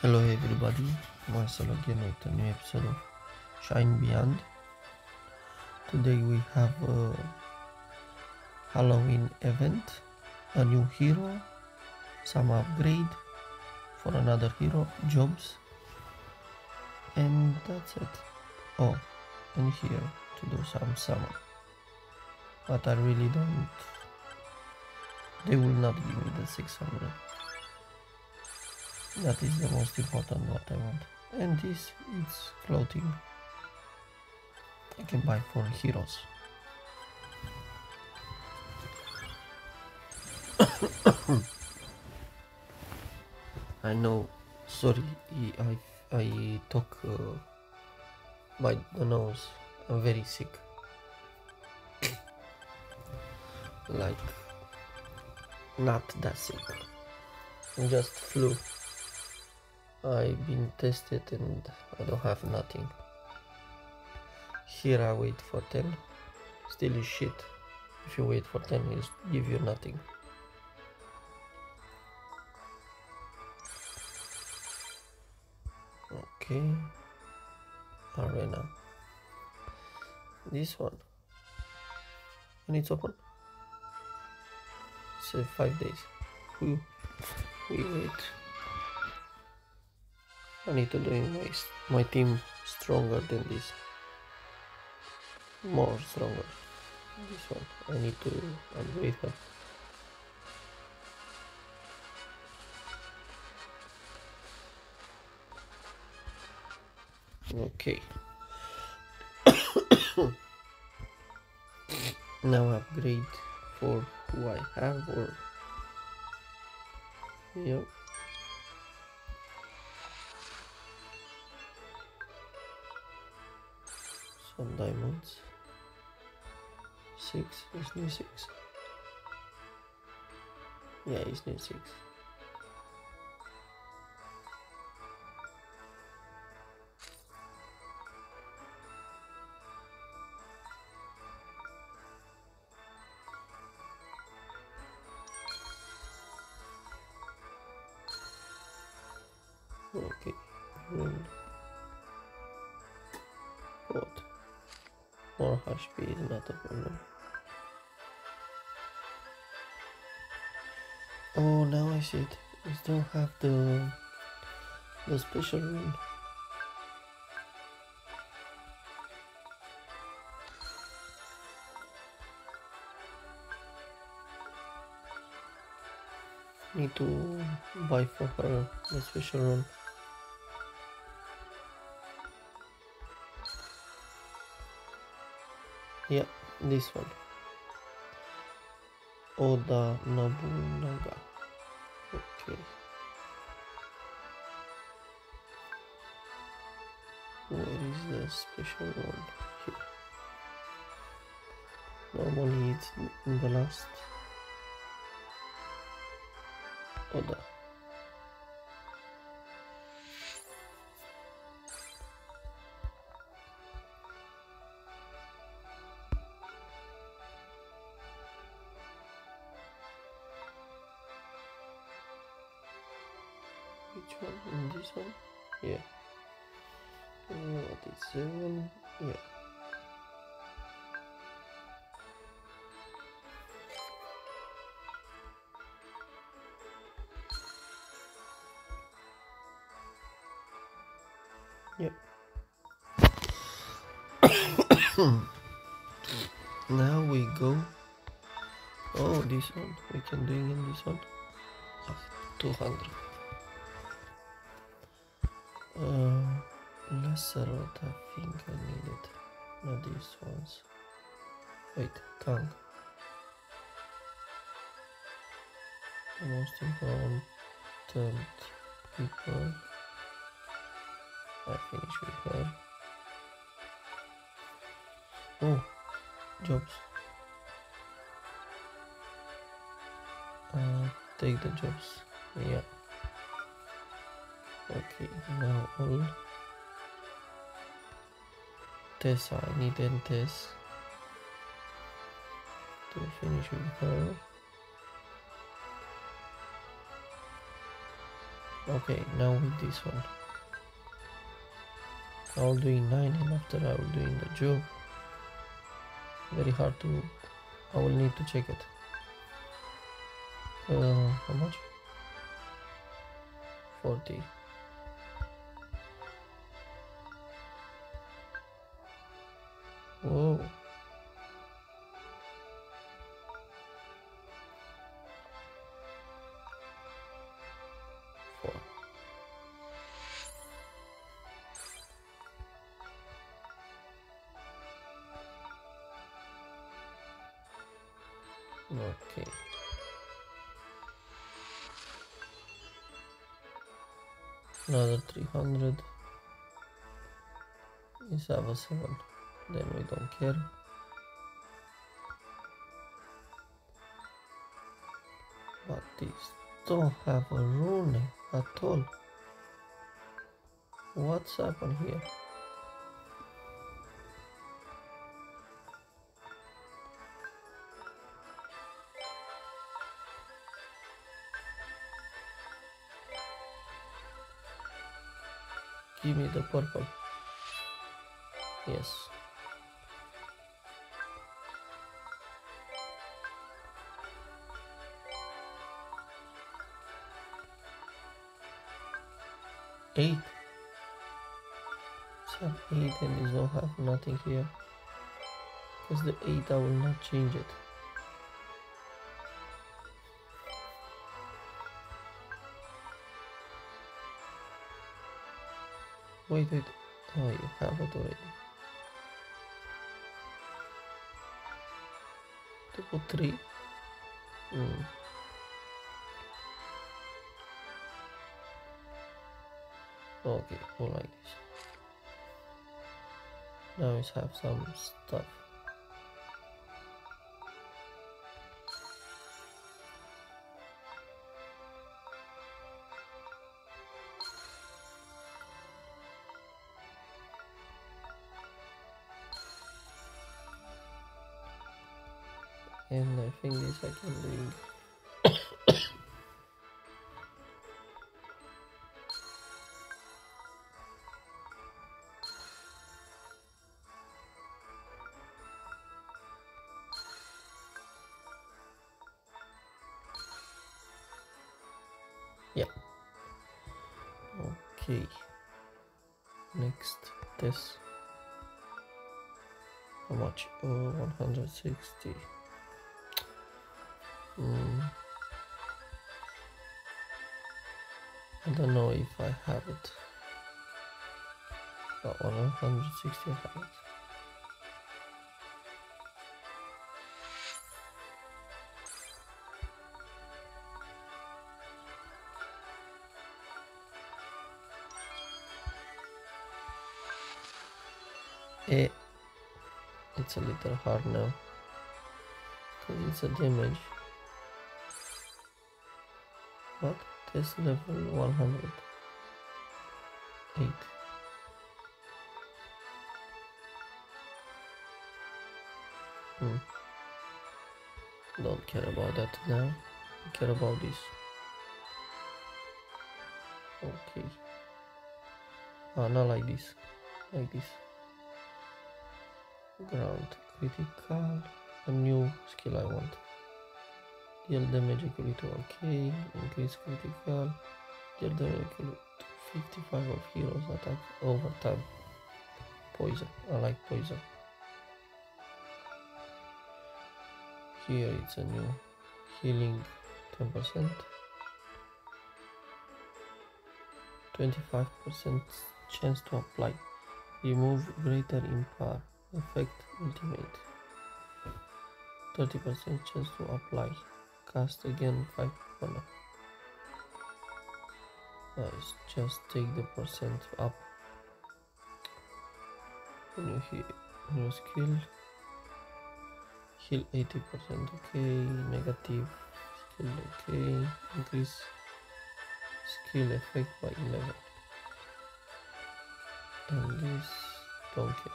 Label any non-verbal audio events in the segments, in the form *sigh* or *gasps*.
Hello everybody, Marcel again with a new episode of Shining Beyond. Today we have a Halloween event, a new hero, some upgrade for another hero, jobs, and that's it. Oh, and here to do some summon. But I really don't, they will not give me the 600 that is the most important what I want. And this is clothing. I can buy for heroes. *coughs* I know sorry I, I talk uh, by the nose I'm very sick. *coughs* Like not that sick. Just flu I've been tested and I don't have nothing. Here I wait for 10. Still is shit. If you wait for 10, it give you nothing. Okay. Arena. This one. And it's open. Say five days. We, we wait. I need to do my, my team stronger than this. More stronger. This one. I need to upgrade her. Okay. *coughs* now upgrade for who I have or yep some diamonds. Six is new six? Yeah it's new six Oh, now I see it. We don't have the the special rune. Need to buy for her the special rune. Yeah, this one. Oda Nobunaga. Okay. Where is the special one? Here. Normally it's in the last. Oda. Now we go. Oh, this one. We can do in this one. Oh, 200. Uh, lesser what I think I needed. Not these ones. Wait, tongue. The most important people. I finish with her. Oh, jobs. Uh, take the jobs. Yeah. Okay, now all Tessa, I need an Tess to finish with her. Okay, now with this one. I will do in 9 and after I will do in the job. Very hard to... I will need to check it. Uh, how much? 40. Whoa. 300 is have a 7 then we don't care. But these don't have a rune at all. What's happened here give me the purple yes. Eight. So eight and is not have nothing here. Because the eight I will not change it wait wait oh you have it already Two, three. Okay, go like this. Now let's have some stuff. Yeah. Okay. Next, this. How much? Oh, 160. Hmm. I don't know if I have it. But 160 I have it. Eh, it's a little hard now because it's a damage. What? This level 108. Hmm. Don't care about that now. I Care about this. Okay. Ah, not like this. Like this ground critical a new skill I want deal damage equal to okay increase critical deal damage equal to 55 of heroes attack over time poison I like poison. Here it's a new healing 10% 25% chance to apply. Remove greater impact effect ultimate. 30% chance to apply cast again 5 mana nice just take the percent up. New new skill heal 80% okay negative skill okay increase skill effect by 11 and this don't care.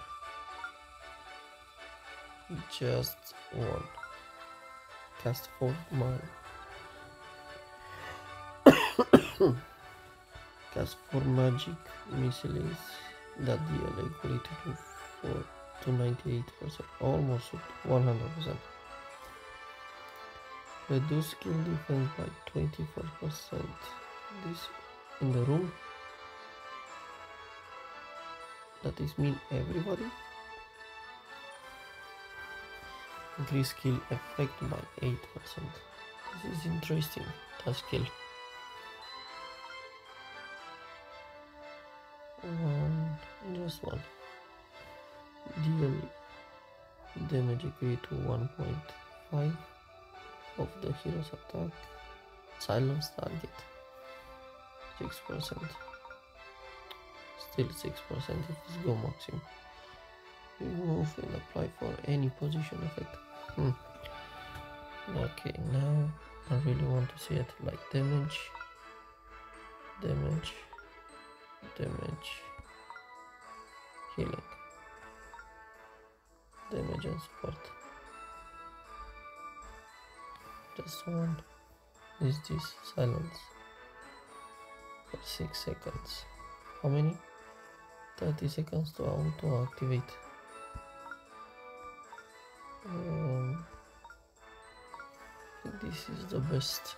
Just one. Cast. Cast for magic missiles that deal equally to 4 to 98%, almost 100%. Reduce skill defense by 24%. This in the room. That is mean everybody. Increase skill effect by 8%. This is interesting. The skill. One, just one. Deal damage equal to 1.5 of the hero's attack. Silence target. 6%. Still 6% if it's go maximum. Remove and apply for any position effect. Hmm. Okay, now I really want to see it like damage, damage, damage, healing, damage and support. Just one is this silence for 6 seconds. How many? 30 seconds to auto activate. Think this is the best.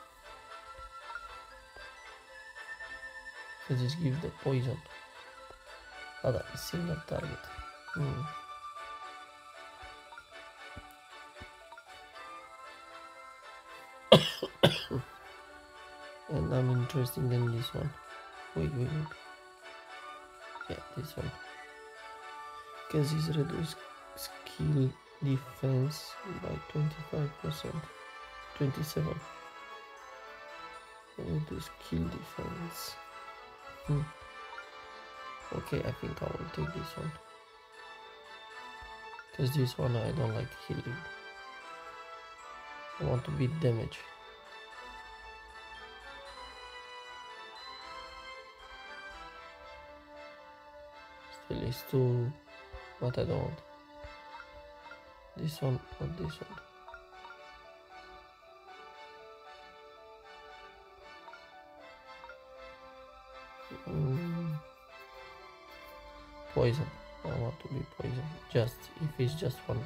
Because it gives the poison. That is single target. Hmm. *coughs* and I'm interested in this one. Wait, wait, wait. Yeah, this one. Because it's reduced skill defense by 25%. 27. Reduce skill defense. Hmm. Okay, I think I will take this one. Because this one I don't like healing. I want to beat damage. Still is too what I don't want. This one or this one. Mm. Poison. I want to be poison. Just if it's just one.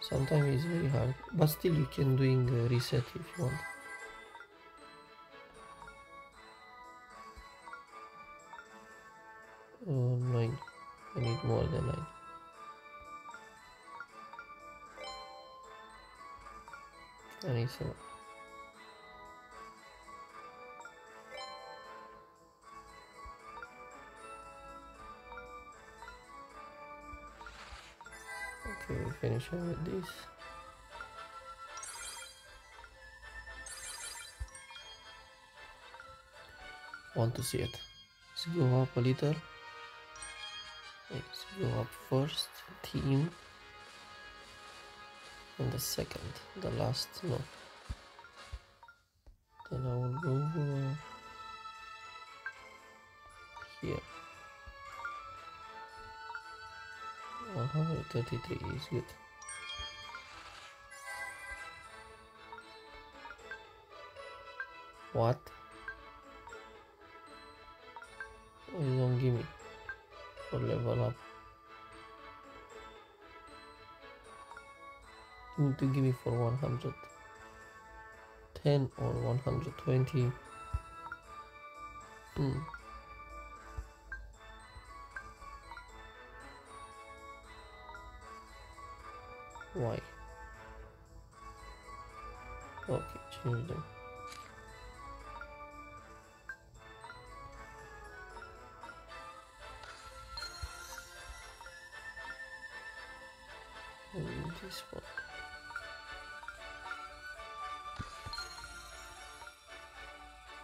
Sometimes it's very hard, but still you can doing a reset if you want. We finish with this. Want to see it? Let's go up a little. Let's go up first, team, and the second, the last, no. 133 is good. What? Oh, you don't give me for level up. You need to give me for 110 or 120. Hmm. Okay, change them. This one.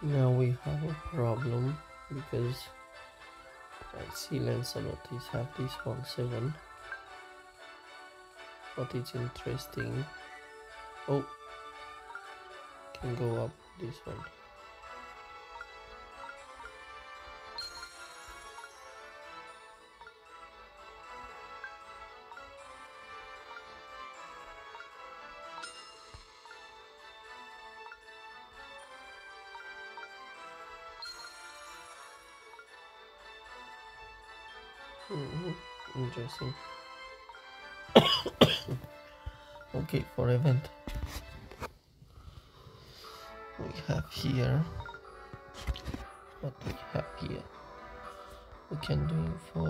Now we have a problem because I see Lancelot is have this one seven but it's interesting oh can go up this one. Mm -hmm. Interesting. *coughs* okay, for event. Here what we have here. We can do for.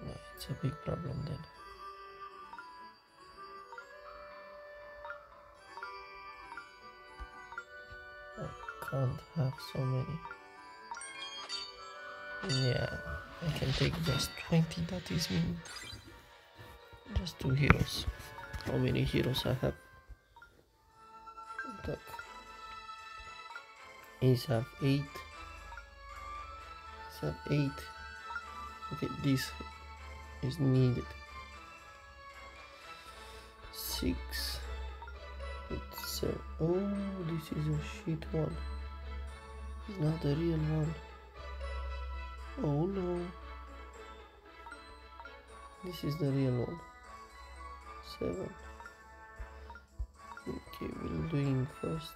Uh, it's a big problem then. I can't have so many. Yeah, I can take just 20, that is me. Just two heroes. How many heroes I have? Ace have 8. Ace have 8. Okay, this is needed. 6. It's, oh, this is a shit one. It's not a real one. Oh no. This is the real one. 7. Okay, we're doing first.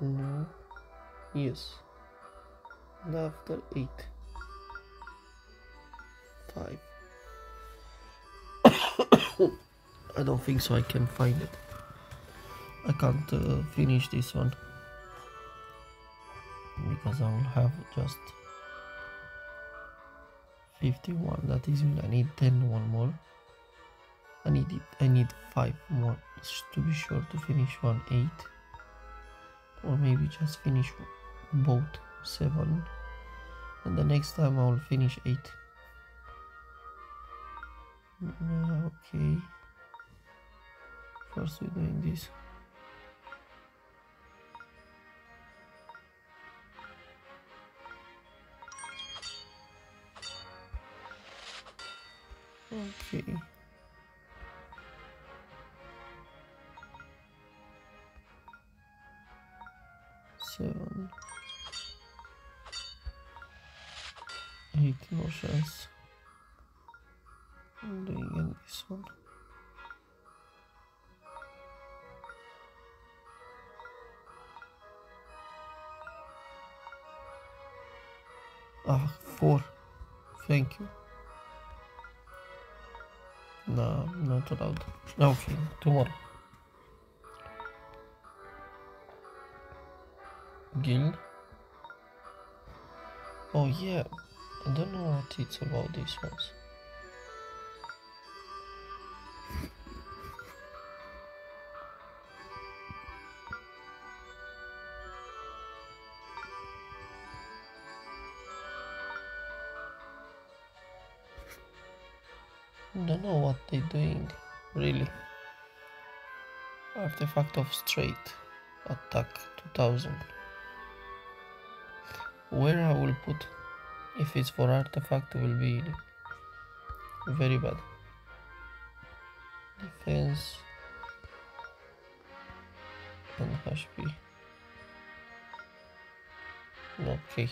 No. Yes. After eight. Five. *coughs* I don't think so. I can find it. I can't uh, finish this one because I will have just 51 that is I need 10 one more I need it I need 5 more to be sure to finish one 8 or maybe just finish both 7 and the next time I will finish 8 uh, okay. First we're doing this. Hmm. Okay. Eight motions. I'm doing again this one. Ah, four. Thank you. No, not allowed. Okay, tomorrow. Guild. Oh yeah, I don't know what it's about these ones. don't know what they're doing, really. Artifact of Straight, attack 2000. Where I will put, if it's for artifact, will be very bad. Defense and HP. Okay,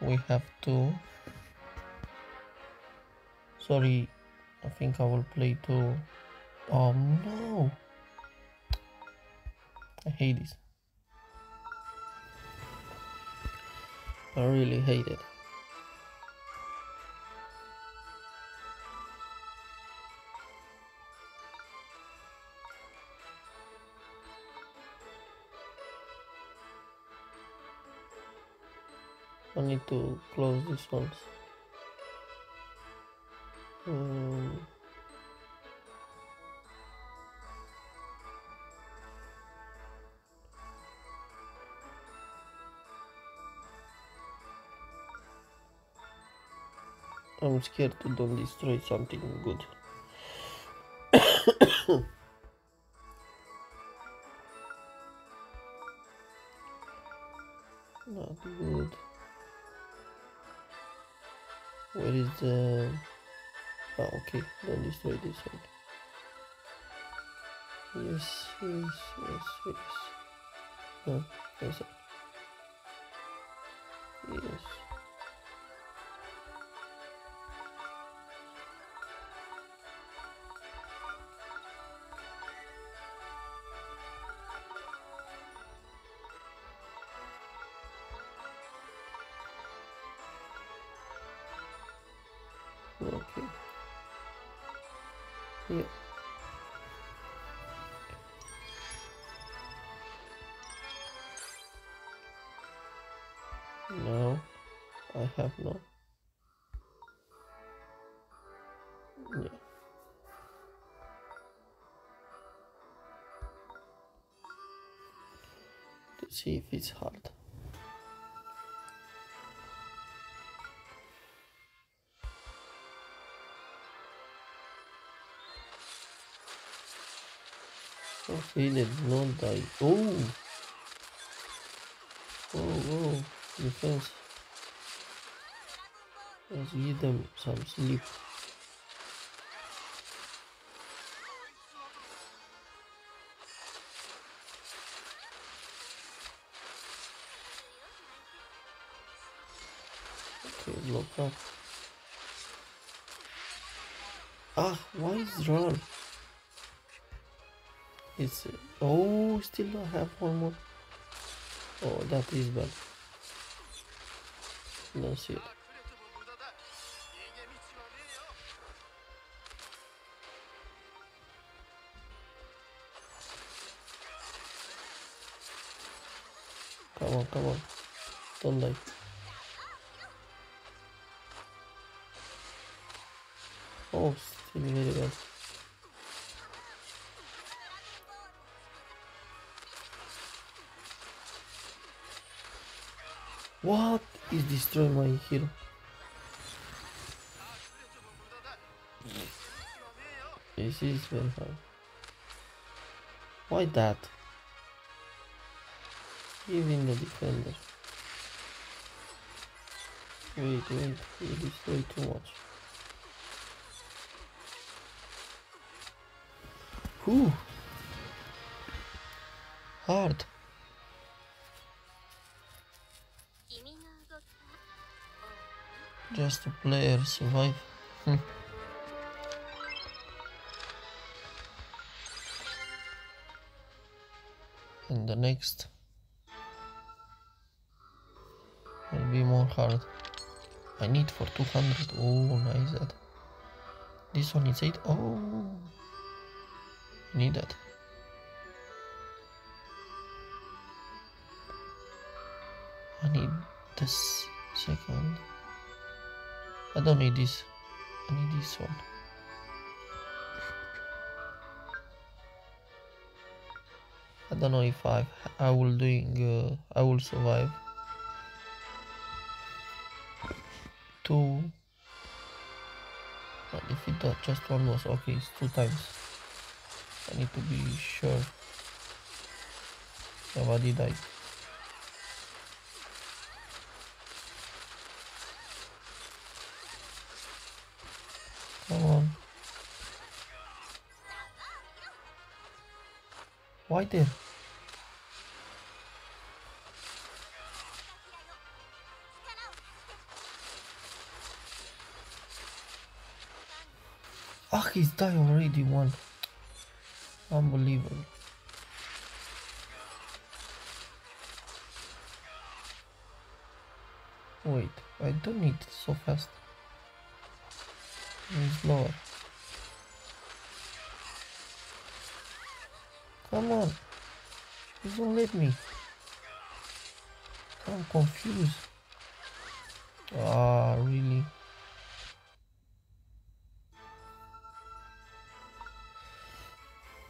we have to. Sorry, I think I will play too. Oh um, no! I hate this. I really hate it. Need to close these ones. Um, I'm scared to don't destroy something good. *coughs* Not good. Where is the... Ah, okay, don't destroy this one. Yes, yes, yes, yes. No, yes. Yes. See if it's hard. Oh, okay, they did not die. Oh! Oh, oh, defense. Let's give them some sleep. Okay. Ah, why is run? It's oh, still I have one more. Oh, that is bad. Don't see it. Is destroying my hero? This is very hard. Why that? Even the defender. Wait, wait, he destroyed too much. Whew. Hard. Just a player survive. Hmm. and the next will be more hard. I need for 200. Oh, nice that. This one is 8. Oh, I need that. I need this second. I don't need this. I need this one. I don't know if I I will doing uh, I will survive. Two. But if it just one was okay, it's two times. I need to be sure. Somebody died. Why there? Ah, he's died already one. Unbelievable. Wait, I don't need so fast. It's lower. Come on. Please don't let me. I'm confused. Ah, really?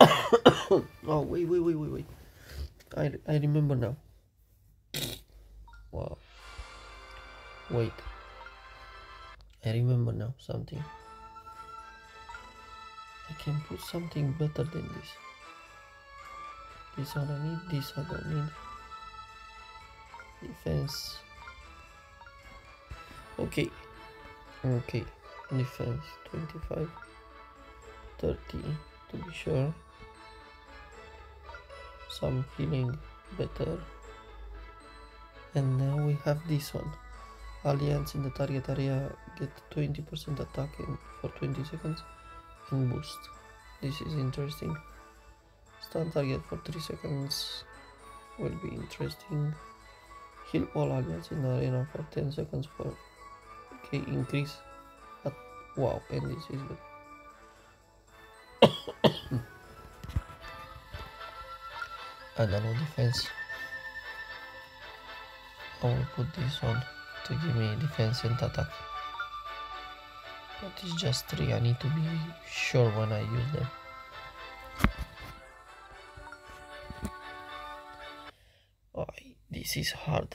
*coughs* oh, wait, wait, wait, wait, wait. I, I remember now. Wow. Wait. I remember now something. I can put something better than this. This one I need, this one I don't need. Defense. Okay. Okay. Defense 25. 30 to be sure. Some healing better. And now we have this one. Alliance in the target area get 20% attack in, for 20 seconds and boost. This is interesting. Stun target for 3 seconds will be interesting. Heal all alliance in the arena for 10 seconds for okay, increase But Wow, and this is good. I don't know defense. I will put this one to give me defense and attack. But it's just three, I need to be sure when I use them. This is hard.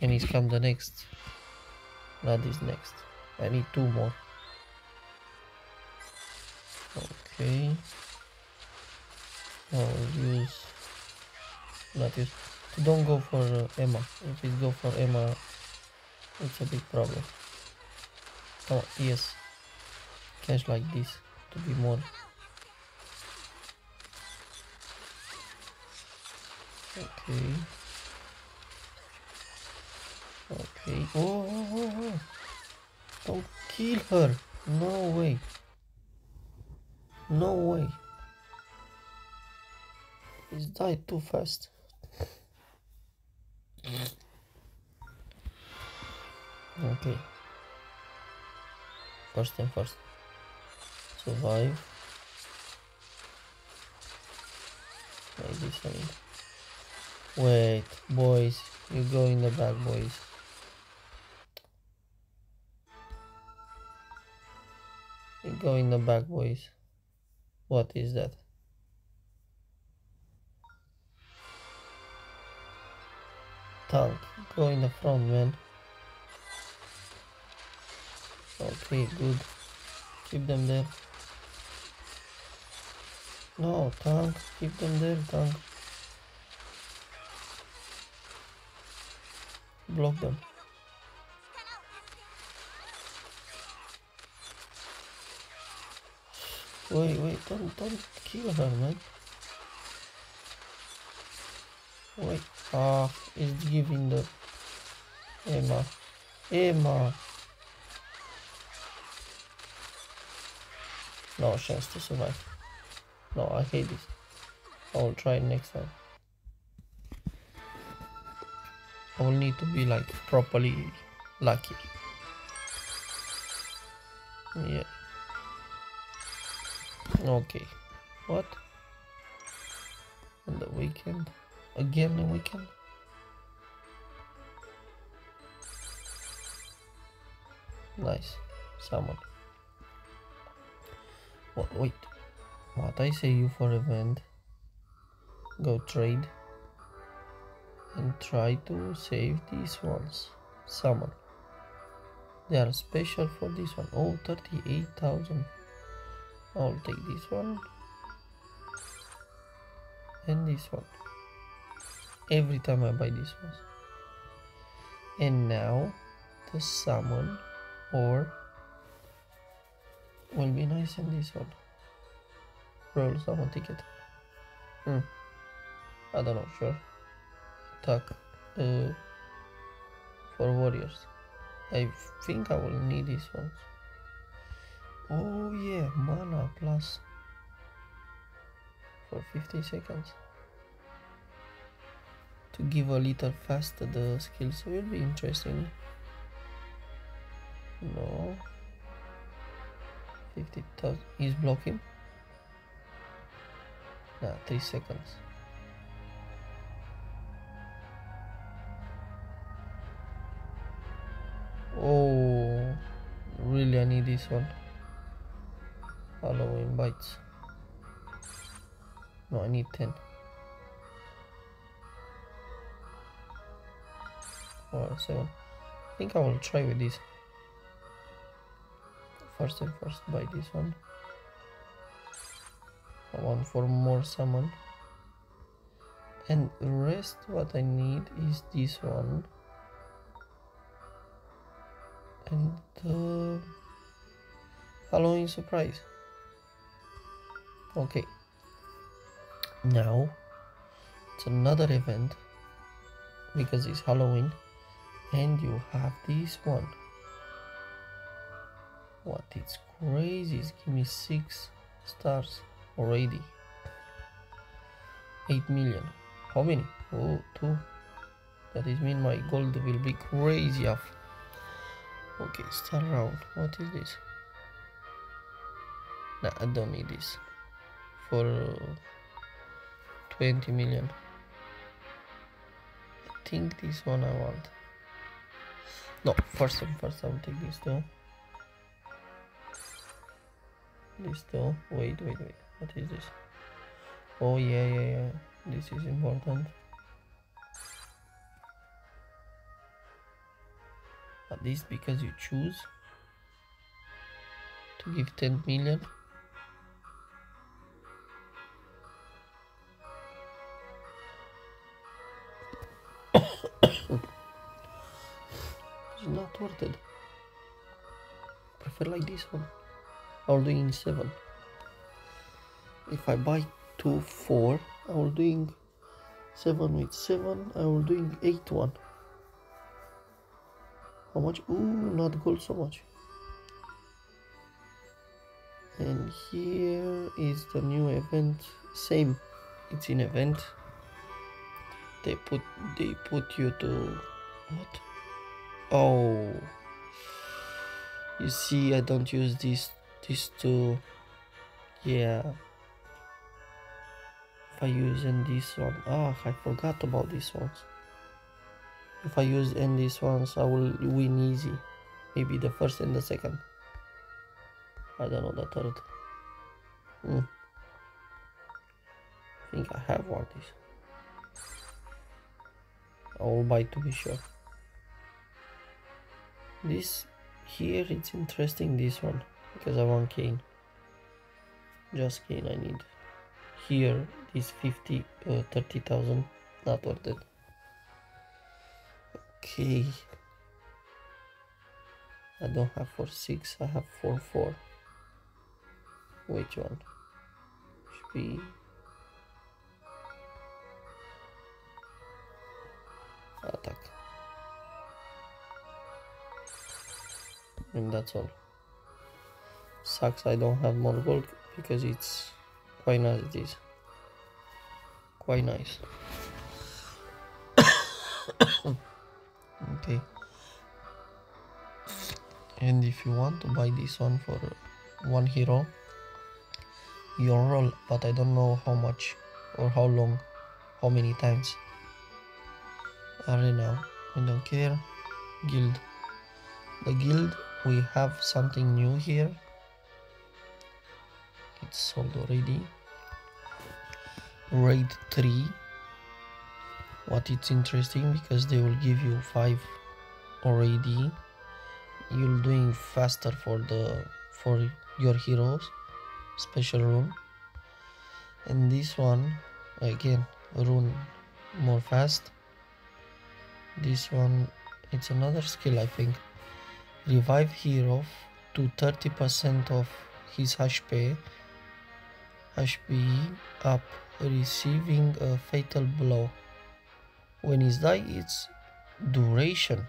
And it's come the next. Not this next. I need two more. Okay. I'll use. Not use. Don't go for uh, Emma. If you go for Emma, it's a big problem. Oh, yes. Cash like this to be more. Okay. Okay. Oh, oh, oh, oh, oh. Don't kill her. No way. No way. He's died too fast. Okay. First thing first. Survive. Like this. Wait, boys. You go in the back, boys. You go in the back, boys. What is that? Tank, go in the front, man. Okay, good. Keep them there. No, tank, keep them there, tank. Block them. Wait, wait, don't, don't kill her, man. Wait, ah, it's giving the Emma. Emma. No chance to survive. No, I hate this. I will try next time. Will need to be like properly lucky. Yeah. Okay. What? On the weekend? Again the weekend? Nice. Someone. What, wait. What I say you for event? Go trade. And try to save these ones. Summon. They are special for this one. Oh, 38,000. I'll take this one. And this one. Every time I buy these ones. And now the summon or will be nice in this one. Roll summon ticket. Hmm. I don't know, sure. Attack uh, for warriors. I think I will need these ones. Oh yeah, mana plus for 50 seconds. To give a little faster the skills will be interesting. No. 50,000. is blocking. Nah, 3 seconds. This one. Halloween bites. No, I need 10. Or 7. I think I will try with this. First and first buy this one. I want for more summon. And rest what I need is this one. And the Halloween surprise. Okay. Now it's another event because it's Halloween and you have this one. What it's crazy, it's give me six stars already. Eight million. How many? Oh, two. That is mean my gold will be crazy off. Okay, start round. What is this? I don't need this. For uh, 20 million. I think this one I want. No, first one, first I will take this though. This though. Wait, wait, wait. What is this? Oh yeah, yeah, yeah. This is important. At least because you choose to give 10 million. Prefer like this one. I'll do in 7. If I buy 2, 4, I will doing 7 with 7, I will doing 8 1. How much? Ooh, not gold so much. And here is the new event. Same, it's in event. They put they put you to what? Oh, you see, I don't use this these two. Yeah. If I use in this one, ah, I forgot about these ones. If I use in these ones, I will win easy. Maybe the first and the second. I don't know the third. Hmm. I think I have one these. I will buy to be sure. This here it's interesting this one because I want Kane. Just Kane I need. Here this 50 uh, 30,000 not worth it. Okay. I don't have for six, I have for four. Which one? Should be attack. And that's all. Sucks I don't have more gold because it's quite nice it is. Quite nice. *coughs* okay and if you want to buy this one for one hero you roll but i don't know how much or how long how many times arena i don't care guild the guild we have something new here. It's sold already. Raid 3 what it's interesting because they will give you 5 already. You're doing faster for the for your heroes special rune. And this one again rune more fast. This one it's another skill i think revive hero to 30 percent of his hp hp up receiving a fatal blow. When he's die it's duration.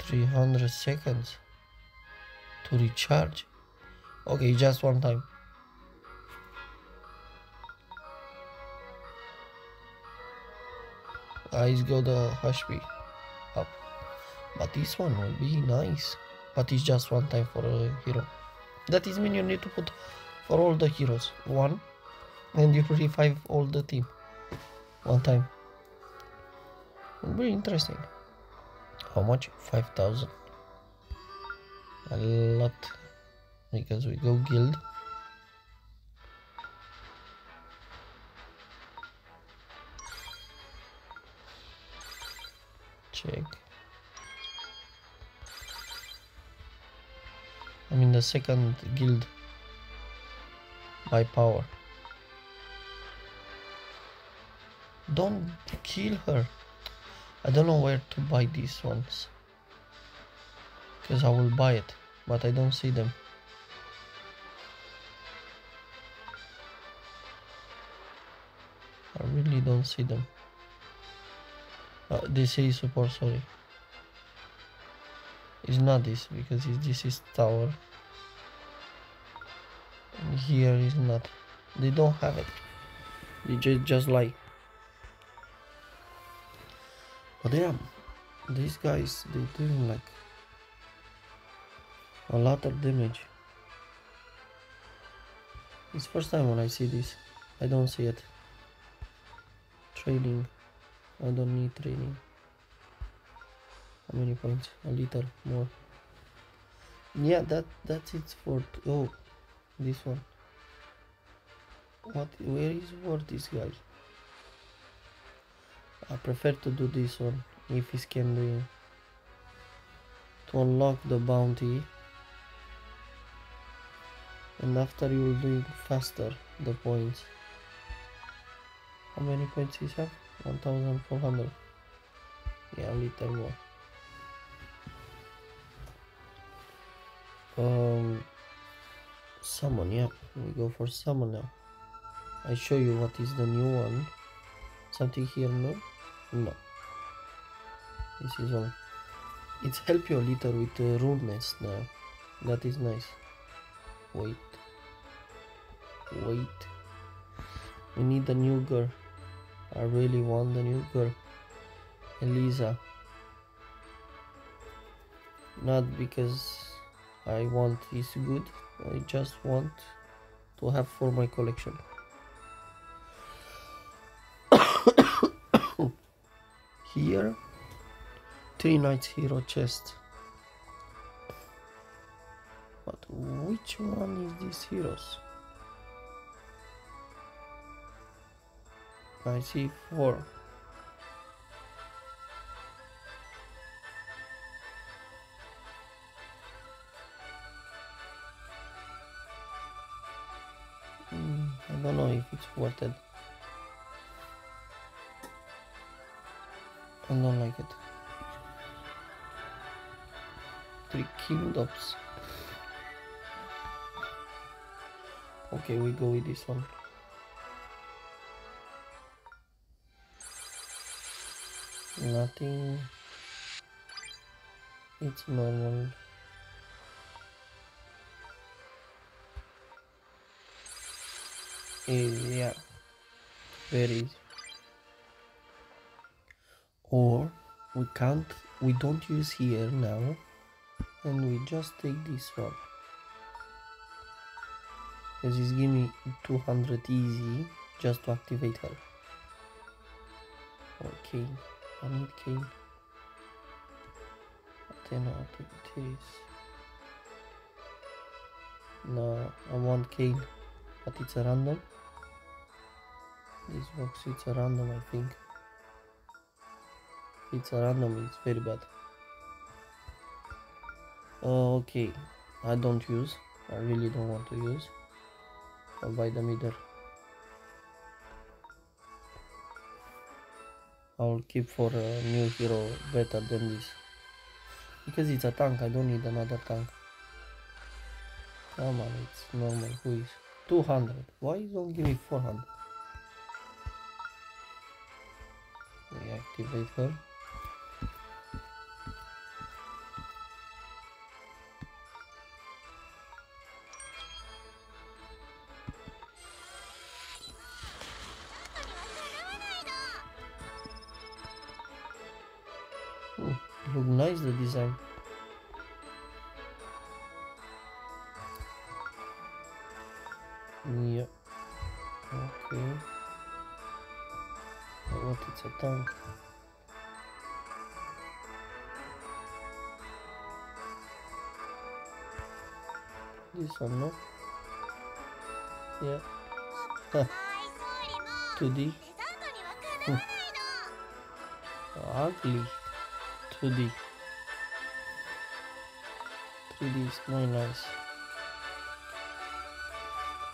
300 seconds to recharge. Okay just one time. Eyes go the HP but this one will be nice. But it's just one time for a hero. That is mean you need to put for all the heroes one and you revive all the team one time. Will be interesting. How much? 5000 a lot. Because we go guild. Check I'm in the second guild. By power. Don't kill her. I don't know where to buy these ones. Because I will buy it but I don't see them. I really don't see them. Uh, they say support sorry it's not this because this is tower. And here is not. They don't have it. They just, just like. But yeah these guys they doing like a lot of damage. It's first time when I see this. I don't see it. Trading I don't need trading how many points? A little more. Yeah that that's it for oh this one. What where is for this guy? I prefer to do this one if he can do to unlock the bounty. And after you will do it faster the points. How many points is have 1400 yeah a little more um summon yeah we go for summon now. I show you what is the new one. Something here no? No. This is all. It's help you a little with the rudeness now. That is nice. Wait. Wait. We need the new girl. I really want the new girl. Elisa. Not because I want is good. I just want to have for my collection. *coughs* Here three knights hero chest. But which one is these heroes? I see four worth it I don't like it. Three kingdoms. Okay, we go with this one. Nothing. It's normal. Yeah. Very or we can't we don't use here now and we just take this one. Because it's give me 200 easy just to activate her. Okay I need Kane then I'll take no I want Kane but it's a random. This box it's a random I think. It's a random it's very bad. Uh, okay. I don't use. I really don't want to use. I'll buy the meter I'll keep for a new hero better than this. Because it's a tank I don't need another tank. Come on it's normal. Who is 200 why you don't give me 400 we activate her this one, no? Yeah. Huh. Today. Ugly. Today. 3D is more nice.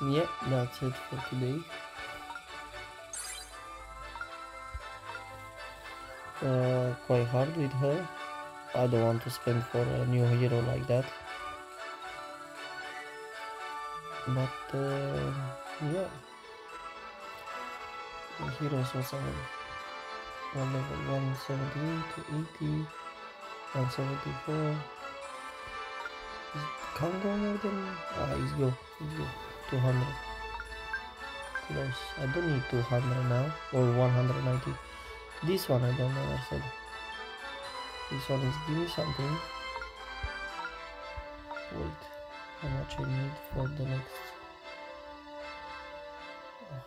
Yeah, that's it for today. Uh, quite hard with her. I don't want to spend for a new hero like that. But uh, yeah, the heroes was on one level 178 to 80, 174. Is- Can't go more than ah, he's go, he's go 200. Close. I don't need 200 now or 190. This one I don't understand. This one is give me something. Much I need for the next?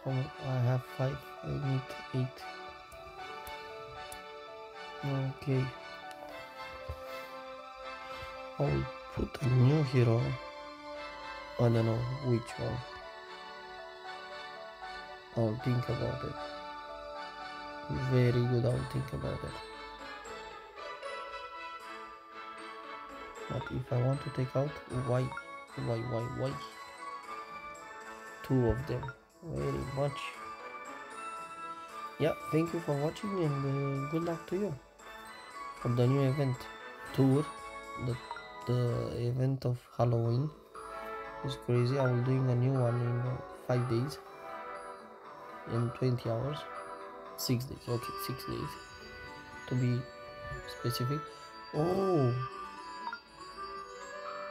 How I have five. I need eight. Okay. I will put a new hero. I don't know which one. I'll think about it. Very good. I'll think about it. But if I want to take out, why, why, why, why? Two of them. Very much. Yeah, thank you for watching and uh, good luck to you for the new event tour. The the event of Halloween is crazy. I will doing a new one in uh, five days, in 20 hours, six days. Okay, six days to be specific. Oh.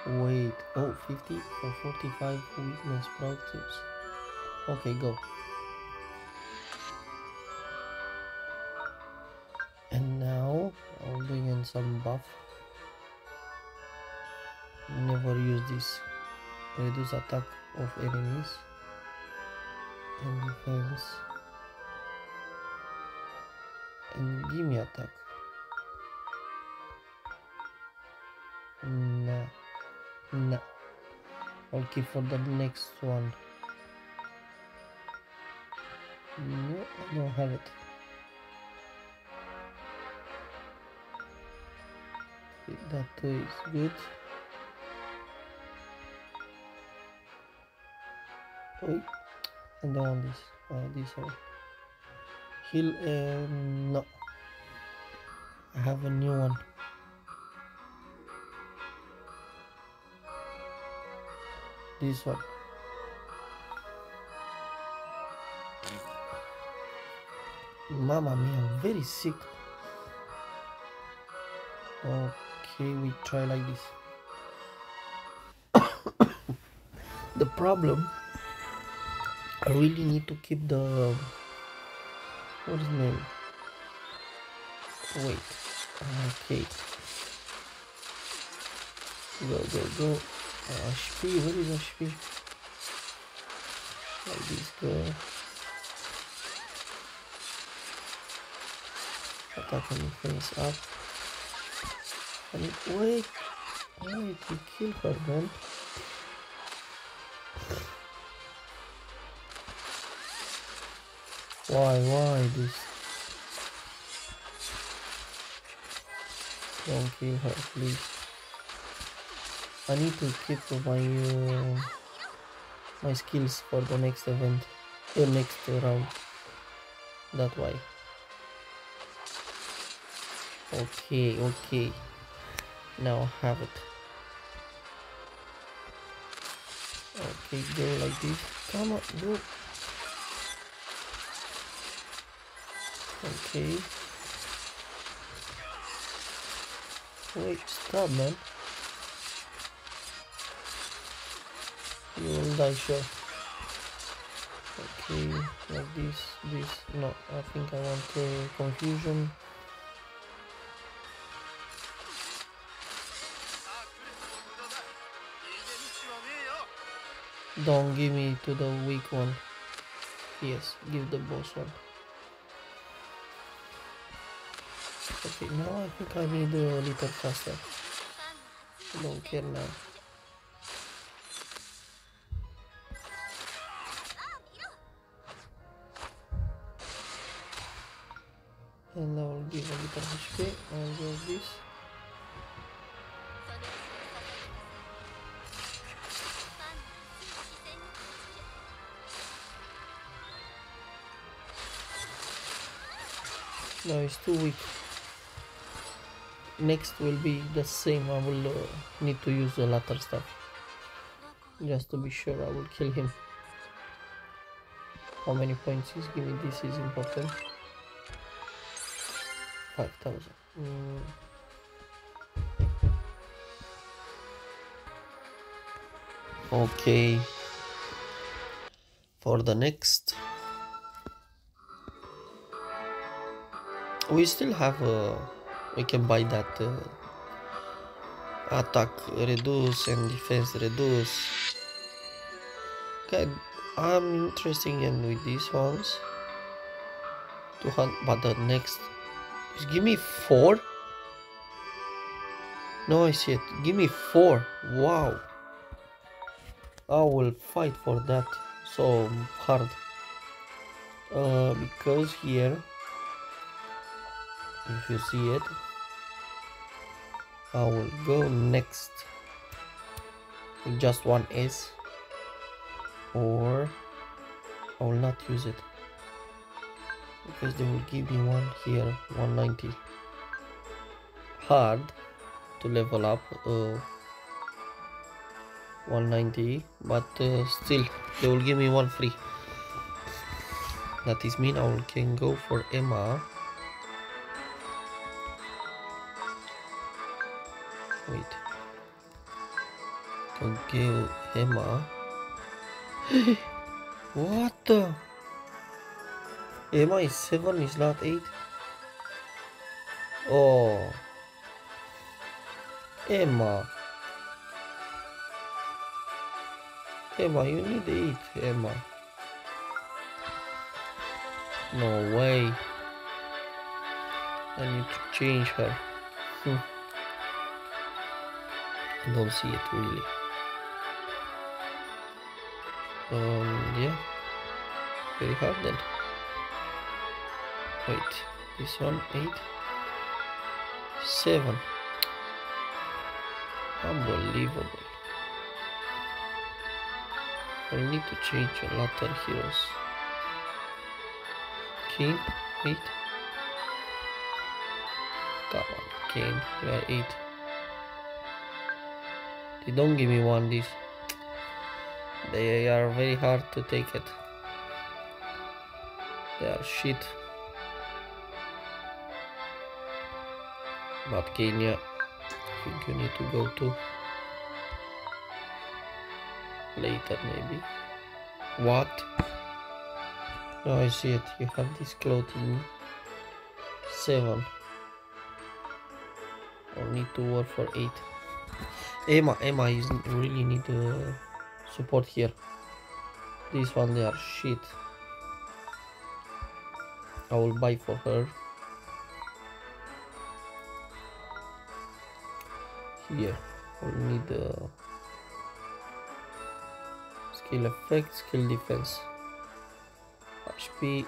Wait, oh, 50 for 45 weakness proxies. Okay, go. And now I'll bring in some buff. Never use this. Reduce attack of enemies and defense. And give me attack. Nah. Nah. I'll keep for the next one. No, I don't have it. That too is good. Wait, I don't want this. Uh, this one. Heal, um, no. I have a new one. This one. Mamma mia, I'm very sick. Okay, we try like this. *coughs* the problem, I really need to keep the. What is name? Wait. Okay. Go, go, go. HP, what is HP? Like this, go. Attack and defense up. And wait, wait, you kill her, man. Why, why this? Don't kill her, please. I need to keep my uh, my skills for the next event, the next round. That way. Okay, okay. Now I have it. Okay, go like this. Come on, go. Okay. Wait, stop, man. Die, sure. Okay, like this, this. No, I think I want uh, confusion. Don't give me to the weak one. Yes, give the boss one. Okay, now I think I need a little faster. Don't care now. And I will give a little HP and do this. No, it's too weak. Next will be the same. I will uh, need to use the latter stuff. Just to be sure, I will kill him. How many points he's giving? This is important. 5000. Mm. Okay. For the next we still have we can buy that uh, attack reduce and defense reduce okay i'm interested in with these ones 200 but the next just give me four? No i see it. Give me four. Wow. I will fight for that so hard. Uh, because here if you see it I will go next. Just one S. Or I will not use it because they will give me one here 190 hard to level up uh, 190 but uh, still they will give me one free. That is mean I will can go for Emma. Wait. Can give Emma. *gasps* What the Emma is 7 is not 8 oh Emma Emma you need 8 Emma no way. I need to change her. Hmm. I don't see it really. Um, yeah. Very hard then. Wait, this one, 8. 7. Unbelievable. I need to change a lot of heroes. King, 8. Come on, King, are 8. They don't give me one these. They are very hard to take it. They are shit. But Kenya, I think you need to go to later maybe. What? No, I see it. You have this clothing. Seven. I need to work for eight. Emma, Emma is really need uh, support here. This one they are shit. I will buy for her. I will need uh, skill effect, skill defense. HP,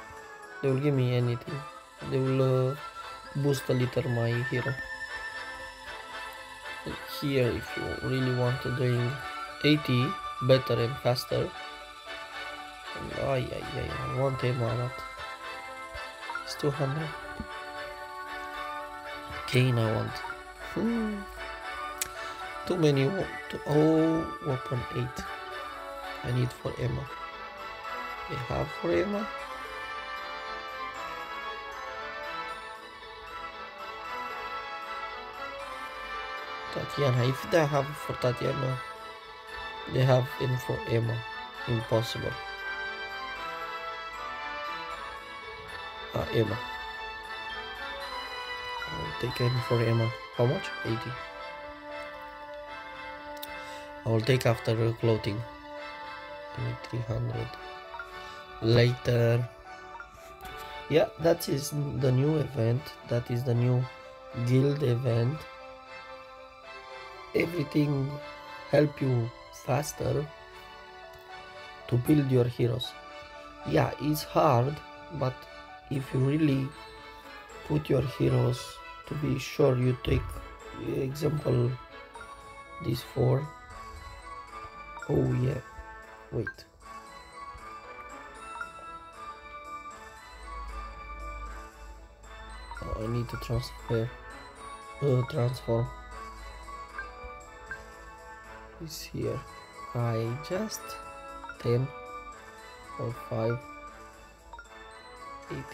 they will give me anything. They will uh, boost a little my hero. Here, if you really want to doing 80 better and faster. And ay, ay, ay, I want him or not. It's 200. Kane I want. Hmm. Too many. Too, oh, weapon 8. I need for Emma. They have for Emma. Tatiana, if they have for Tatiana, they have in for Emma. Impossible. Ah, Emma. I'll take in for Emma. How much? 80. I will take after clothing. Only 300. Later. Yeah, that is the new event. That is the new guild event. Everything help you faster to build your heroes. Yeah, it's hard, but if you really put your heroes to be sure you take example these four. Oh yeah, wait. Oh, I need to transfer, uh, transform. Is here. I just 10 or 5 18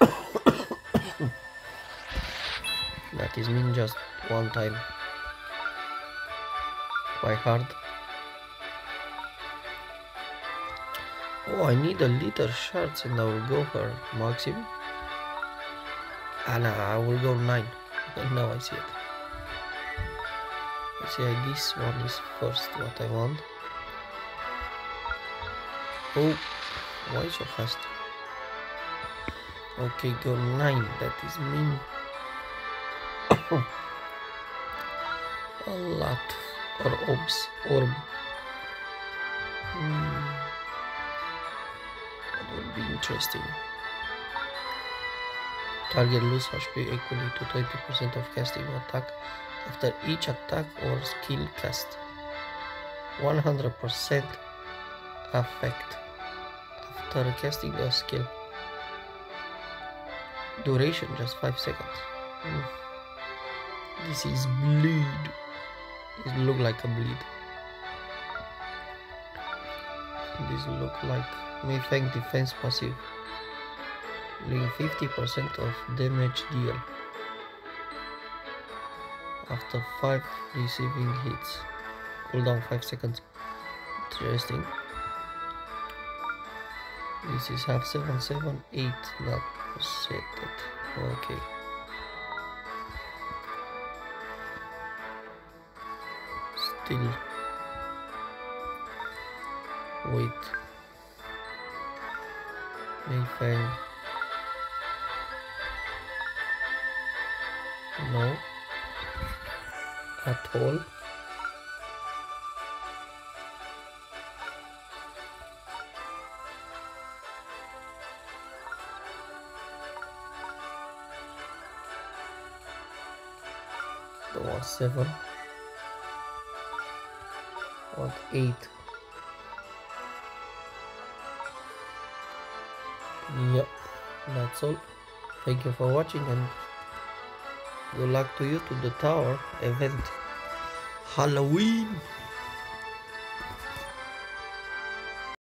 *coughs* that is mean just one time quite hard oh I need a little shards and I will go for maximum Ah, no, I will go 9. now I see it. I see this one is first what I want. Oh, why so fast? Okay, go 9. That is mean. *coughs* A lot. Or orbs. Orb. Hmm. That would be interesting. Target lose HP equally to 20% of casting attack after each attack or skill cast. 100% effect after casting a skill. Duration just 5 seconds. Mm. This is bleed. It look like a bleed. This look like Mayfang defense passive. Doing 50% of damage deal after 5 receiving hits. Cooldown 5 seconds. Interesting. This is half 7 7 8 not set. Okay. Still wait. Mayfang. No. At all. The one seven. One eight. Yep, that's all. Thank you for watching and good luck to you to the tower event. Halloween!